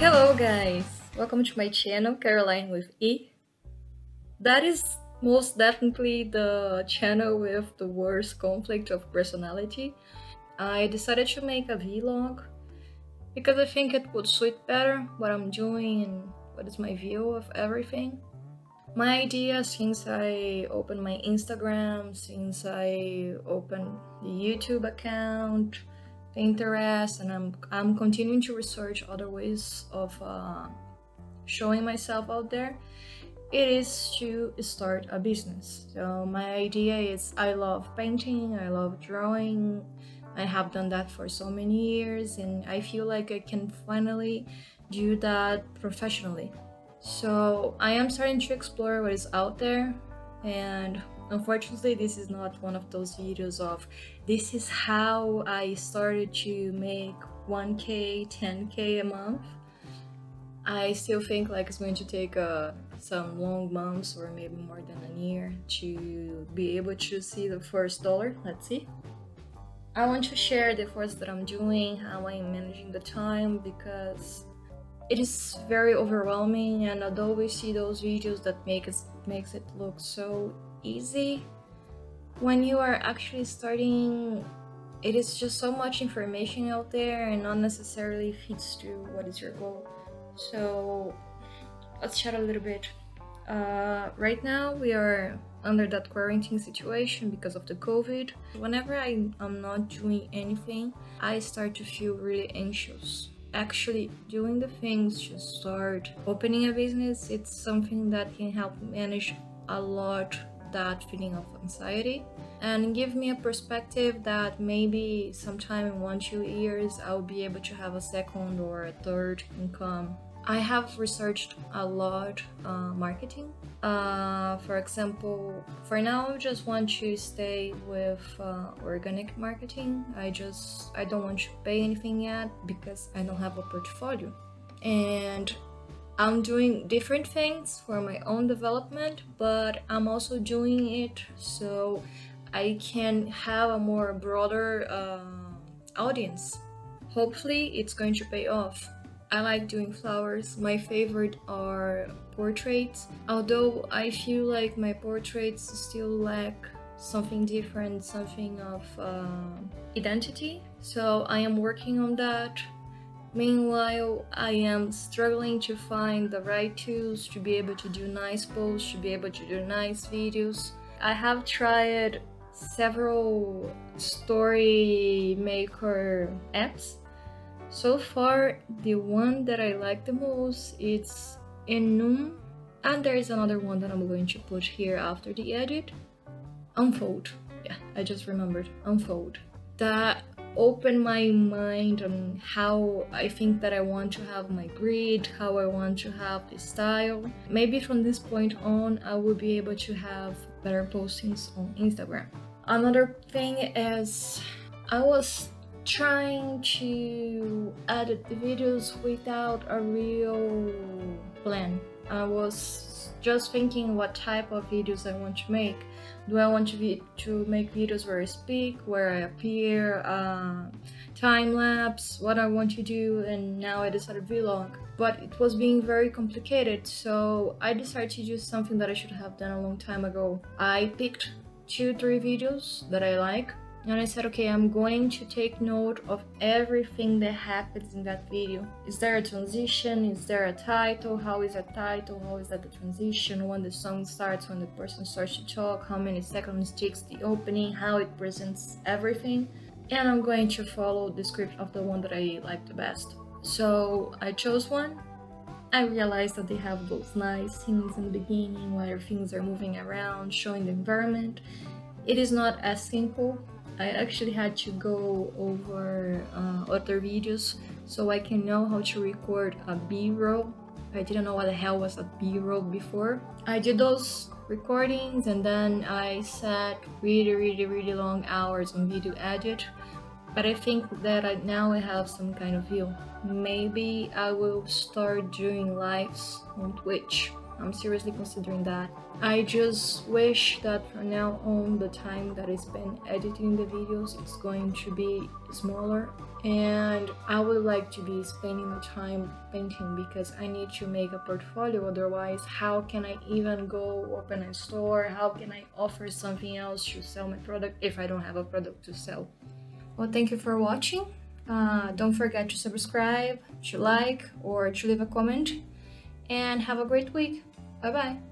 Hello guys, welcome to my channel Caroline with E. That is most definitely the channel with the worst conflict of personality. I decided to make a vlog because I think it would suit better what I'm doing and what is my view of everything. My idea since I opened my Instagram, since I opened the YouTube account, Pinterest, and I'm, I'm continuing to research other ways of uh, showing myself out there, it is to start a business. So my idea is I love painting, I love drawing, I have done that for so many years and I feel like I can finally do that professionally. So I am starting to explore what is out there and unfortunately this is not one of those videos of this is how I started to make 1k 10k a month. I still think like it's going to take uh, some long months or maybe more than a year to be able to see the first dollar. Let's see. I want to share the efforts that I'm doing how I'm managing the time because it is very overwhelming and although we see those videos that make makes it look so easy. When you are actually starting it is just so much information out there and not necessarily fits to what is your goal. So let's chat a little bit. Uh, right now we are under that quarantine situation because of the covid. Whenever I, i'm not doing anything i start to feel really anxious. Actually doing the things to start opening a business it's something that can help manage a lot that feeling of anxiety and give me a perspective that maybe sometime in one two years i'll be able to have a second or a third income I have researched a lot uh, marketing. Uh, for example, for now, I just want to stay with uh, organic marketing. I just I don't want to pay anything yet because I don't have a portfolio, and I'm doing different things for my own development, but I'm also doing it so I can have a more broader uh, audience. Hopefully, it's going to pay off. I like doing flowers. My favorite are portraits. Although I feel like my portraits still lack something different, something of uh, identity. So I am working on that. Meanwhile, I am struggling to find the right tools to be able to do nice posts, to be able to do nice videos. I have tried several story maker apps so far, the one that I like the most is Enum, and there is another one that I'm going to put here after the edit. Unfold. Yeah, I just remembered. Unfold. That opened my mind on how I think that I want to have my grid, how I want to have the style. Maybe from this point on, I will be able to have better postings on Instagram. Another thing is I was trying to edit the videos without a real plan. I was just thinking what type of videos I want to make. Do I want to be to make videos where I speak, where I appear, uh, time lapse, what I want to do, and now I decided vlog. But it was being very complicated, so I decided to do something that I should have done a long time ago. I picked two, three videos that I like, and I said, okay, I'm going to take note of everything that happens in that video. Is there a transition? Is there a title? How is that title? How is that the transition? When the song starts, when the person starts to talk, how many seconds takes the opening, how it presents everything. And I'm going to follow the script of the one that I like the best. So I chose one. I realized that they have those nice scenes in the beginning where things are moving around, showing the environment. It is not as simple I actually had to go over uh, other videos so I can know how to record a b-roll. I didn't know what the hell was a b-roll before. I did those recordings and then I sat really really really long hours on video edit but I think that I, now I have some kind of view. Maybe I will start doing lives on Twitch. I'm seriously considering that. I just wish that from now on the time that I spend editing the videos it's going to be smaller. And I would like to be spending the time painting because I need to make a portfolio. Otherwise how can I even go open a store? How can I offer something else to sell my product if I don't have a product to sell? Well thank you for watching. Uh, don't forget to subscribe to like or to leave a comment. And have a great week 拜拜。